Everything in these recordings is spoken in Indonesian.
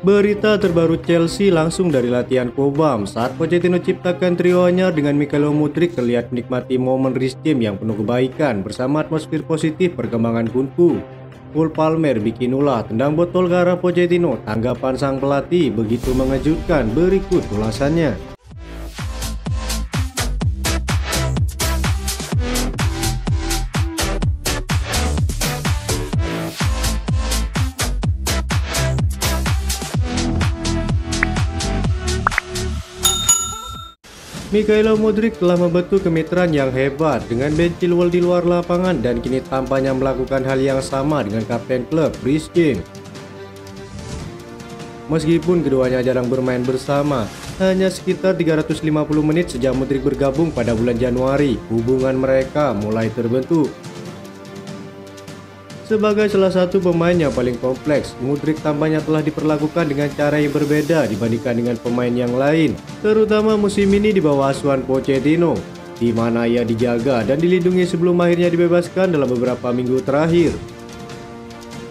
Berita terbaru Chelsea langsung dari latihan Kobam saat Pochettino ciptakan trionya dengan Mikael Mudrik terlihat menikmati momen James yang penuh kebaikan bersama atmosfer positif perkembangan Kunku. Cole Palmer bikin ulah tendang botol ke Pochettino, tanggapan sang pelatih begitu mengejutkan berikut ulasannya. Mikhailo Mudrik telah membentuk kemitraan yang hebat dengan Ben Chilwell di luar lapangan dan kini tampaknya melakukan hal yang sama dengan kapten klub Rhys. Meskipun keduanya jarang bermain bersama, hanya sekitar 350 menit sejak Mudrik bergabung pada bulan Januari, hubungan mereka mulai terbentuk. Sebagai salah satu pemain yang paling kompleks, Mudrik tampaknya telah diperlakukan dengan cara yang berbeda dibandingkan dengan pemain yang lain, terutama musim ini di bawah asuhan Pochettino, di mana ia dijaga dan dilindungi sebelum akhirnya dibebaskan dalam beberapa minggu terakhir.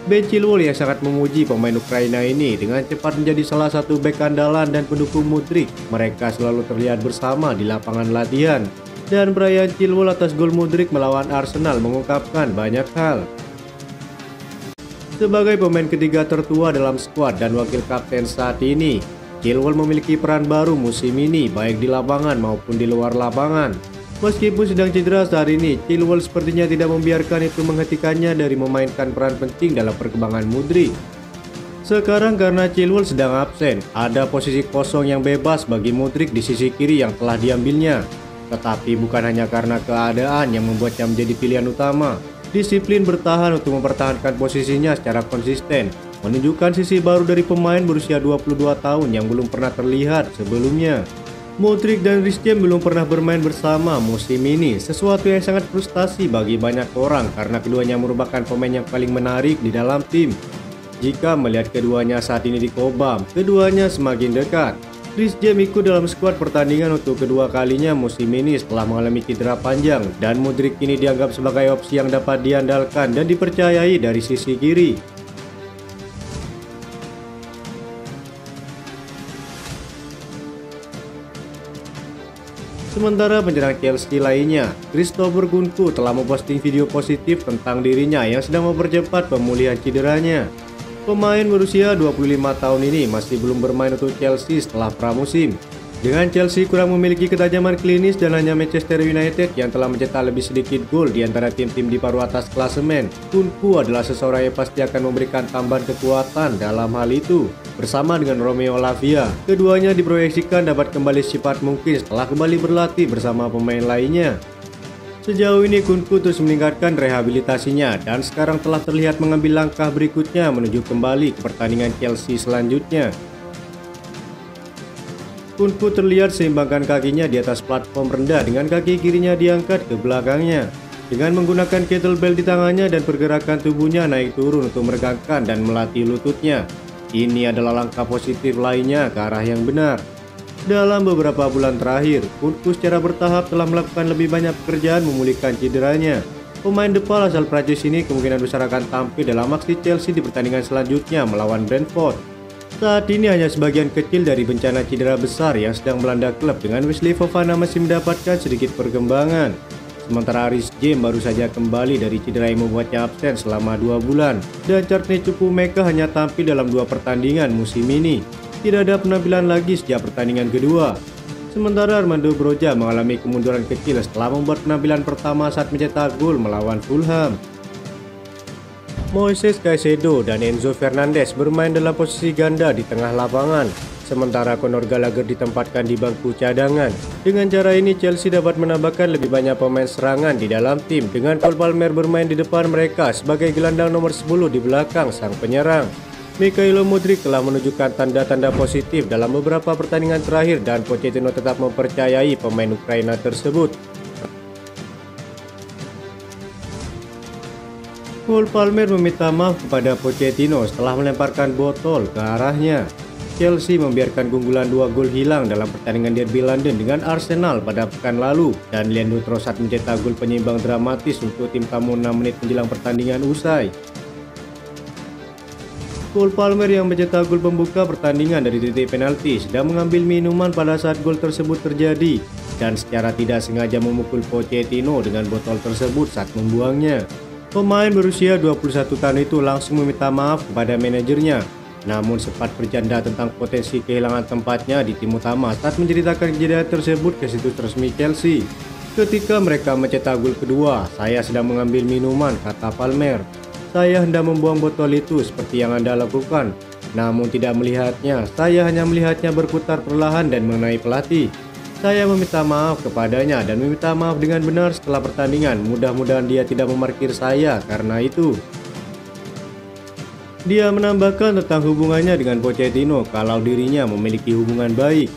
Ben Chilwell yang sangat memuji pemain Ukraina ini dengan cepat menjadi salah satu bek andalan dan pendukung Mudrik. Mereka selalu terlihat bersama di lapangan latihan. Dan perayaan Chilwell atas gol Mudrik melawan Arsenal mengungkapkan banyak hal. Sebagai pemain ketiga tertua dalam skuad dan wakil kapten saat ini, Chilwell memiliki peran baru musim ini baik di lapangan maupun di luar lapangan. Meskipun sedang cedera saat ini, Chilwell sepertinya tidak membiarkan itu menghentikannya dari memainkan peran penting dalam perkembangan Mudrik. Sekarang karena Chilwell sedang absen, ada posisi kosong yang bebas bagi Mudrik di sisi kiri yang telah diambilnya. Tetapi bukan hanya karena keadaan yang membuatnya menjadi pilihan utama, Disiplin bertahan untuk mempertahankan posisinya secara konsisten, menunjukkan sisi baru dari pemain berusia 22 tahun yang belum pernah terlihat sebelumnya. Modric dan James belum pernah bermain bersama musim ini, sesuatu yang sangat frustasi bagi banyak orang karena keduanya merupakan pemain yang paling menarik di dalam tim. Jika melihat keduanya saat ini di Kobam, keduanya semakin dekat. Chris James ikut dalam skuad pertandingan untuk kedua kalinya musim ini setelah mengalami cedera panjang dan Mudrik kini dianggap sebagai opsi yang dapat diandalkan dan dipercayai dari sisi kiri. Sementara penyerang Chelsea lainnya, Christopher Gunku telah memposting video positif tentang dirinya yang sedang mempercepat pemulihan cederanya. Pemain berusia 25 tahun ini masih belum bermain untuk Chelsea setelah pramusim. Dengan Chelsea kurang memiliki ketajaman klinis dan hanya Manchester United yang telah mencetak lebih sedikit gol di antara tim-tim di paruh atas klasemen, Kunku adalah seseorang yang pasti akan memberikan tambahan kekuatan dalam hal itu. Bersama dengan Romeo Lavia, keduanya diproyeksikan dapat kembali secepat mungkin setelah kembali berlatih bersama pemain lainnya. Sejauh ini Kunku terus meningkatkan rehabilitasinya dan sekarang telah terlihat mengambil langkah berikutnya menuju kembali ke pertandingan Chelsea selanjutnya. Kunku terlihat seimbangkan kakinya di atas platform rendah dengan kaki kirinya diangkat ke belakangnya. Dengan menggunakan kettlebell di tangannya dan pergerakan tubuhnya naik turun untuk meregangkan dan melatih lututnya. Ini adalah langkah positif lainnya ke arah yang benar. Dalam beberapa bulan terakhir, Kunku secara bertahap telah melakukan lebih banyak pekerjaan memulihkan cederanya. Pemain depan asal Prancis ini kemungkinan besar akan tampil dalam aksi Chelsea di pertandingan selanjutnya melawan Brentford. Saat ini hanya sebagian kecil dari bencana cedera besar yang sedang melanda klub dengan Wesley Fofana masih mendapatkan sedikit perkembangan. Sementara Aris James baru saja kembali dari cedera yang membuatnya absen selama dua bulan dan Chartney Meka hanya tampil dalam dua pertandingan musim ini tidak ada penampilan lagi sejak pertandingan kedua. Sementara Armando Broja mengalami kemunduran kecil setelah membuat penampilan pertama saat mencetak gol melawan Fulham. Moises Caicedo dan Enzo Fernandez bermain dalam posisi ganda di tengah lapangan, sementara Conor Gallagher ditempatkan di bangku cadangan. Dengan cara ini Chelsea dapat menambahkan lebih banyak pemain serangan di dalam tim dengan Cole Palmer bermain di depan mereka sebagai gelandang nomor 10 di belakang sang penyerang. Mikhailo Mudrik telah menunjukkan tanda-tanda positif dalam beberapa pertandingan terakhir dan Pochettino tetap mempercayai pemain Ukraina tersebut. Cole Palmer meminta maaf kepada Pochettino setelah melemparkan botol ke arahnya. Chelsea membiarkan gunggulan dua gol hilang dalam pertandingan derby London dengan Arsenal pada pekan lalu dan Leandro Trossard mencetak gol penyeimbang dramatis untuk tim tamu 6 menit menjelang pertandingan usai. Cole Palmer yang mencetak gol pembuka pertandingan dari titik penalti sedang mengambil minuman pada saat gol tersebut terjadi dan secara tidak sengaja memukul Pochettino dengan botol tersebut saat membuangnya. Pemain berusia 21 tahun itu langsung meminta maaf kepada manajernya, namun sempat bercanda tentang potensi kehilangan tempatnya di tim utama saat menceritakan kejadian tersebut ke situs resmi Chelsea. Ketika mereka mencetak gol kedua, saya sedang mengambil minuman, kata Palmer. Saya hendak membuang botol itu seperti yang Anda lakukan, namun tidak melihatnya. Saya hanya melihatnya berputar perlahan dan mengenai pelatih. Saya meminta maaf kepadanya dan meminta maaf dengan benar setelah pertandingan. Mudah-mudahan dia tidak memarkir saya karena itu. Dia menambahkan tentang hubungannya dengan Pochettino kalau dirinya memiliki hubungan baik.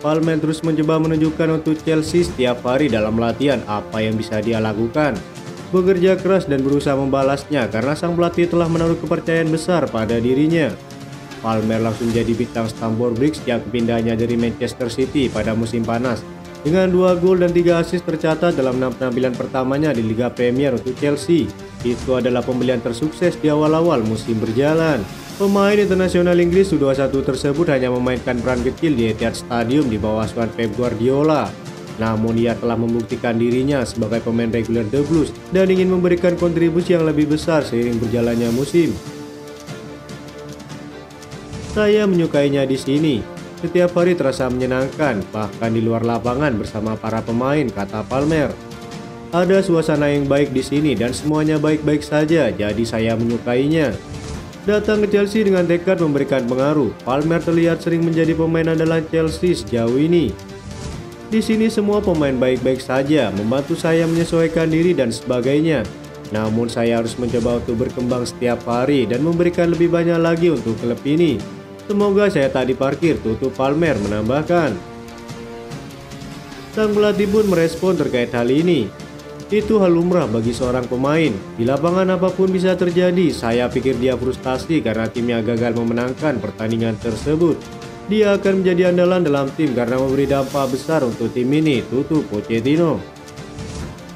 Palmer terus mencoba menunjukkan untuk Chelsea setiap hari dalam latihan apa yang bisa dia lakukan bekerja keras dan berusaha membalasnya karena sang pelatih telah menaruh kepercayaan besar pada dirinya. Palmer langsung jadi bintang Stamford Bridge yang kepindahannya dari Manchester City pada musim panas. Dengan dua gol dan tiga assist tercatat dalam enam penampilan pertamanya di Liga Premier untuk Chelsea. Itu adalah pembelian tersukses di awal-awal musim berjalan. Pemain internasional Inggris U21 tersebut hanya memainkan peran kecil di Etihad Stadium di bawah asuhan Pep Guardiola. Namun ia telah membuktikan dirinya sebagai pemain reguler The Blues dan ingin memberikan kontribusi yang lebih besar seiring berjalannya musim. Saya menyukainya di sini. Setiap hari terasa menyenangkan, bahkan di luar lapangan bersama para pemain, kata Palmer. Ada suasana yang baik di sini dan semuanya baik-baik saja, jadi saya menyukainya. Datang ke Chelsea dengan tekad memberikan pengaruh, Palmer terlihat sering menjadi pemain andalan Chelsea sejauh ini. Di sini semua pemain baik-baik saja, membantu saya menyesuaikan diri dan sebagainya. Namun saya harus mencoba untuk berkembang setiap hari dan memberikan lebih banyak lagi untuk klub ini. Semoga saya tak diparkir, tutup Palmer menambahkan. Sang pelatih pun merespon terkait hal ini. Itu hal lumrah bagi seorang pemain. Di lapangan apa pun bisa terjadi, saya pikir dia frustasi karena timnya gagal memenangkan pertandingan tersebut. Dia akan menjadi andalan dalam tim karena memberi dampak besar untuk tim ini, tutup Pochettino.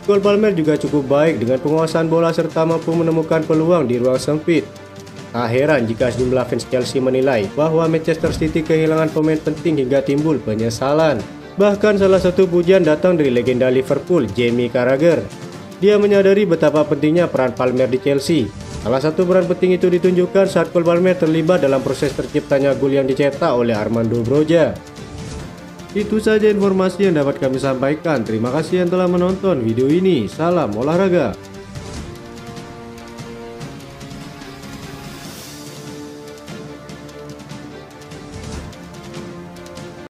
Gol Palmer juga cukup baik dengan penguasaan bola serta mampu menemukan peluang di ruang sempit. Tak heran jika sejumlah fans Chelsea menilai bahwa Manchester City kehilangan pemain penting hingga timbul penyesalan. Bahkan salah satu pujian datang dari legenda Liverpool, Jamie Carragher. Dia menyadari betapa pentingnya peran Palmer di Chelsea Salah satu peran penting itu ditunjukkan saat Cole Palmer terlibat dalam proses terciptanya gol yang dicetak oleh Armando Broja. Itu saja informasi yang dapat kami sampaikan. Terima kasih yang telah menonton video ini. Salam olahraga.